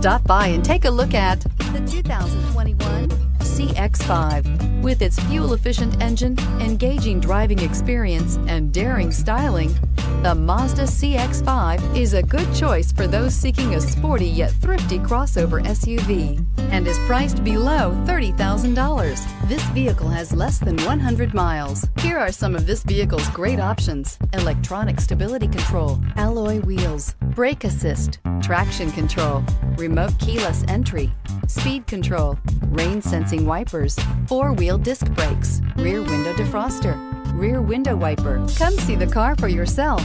Stop by and take a look at the 2021 CX-5. With its fuel-efficient engine, engaging driving experience, and daring styling, the Mazda CX-5 is a good choice for those seeking a sporty yet thrifty crossover SUV and is priced below $30,000. This vehicle has less than 100 miles. Here are some of this vehicle's great options. Electronic stability control, alloy wheels, brake assist, traction control, remote keyless entry, speed control, rain sensing wipers, four-wheel disc brakes, rear window defroster, rear window wiper. Come see the car for yourself.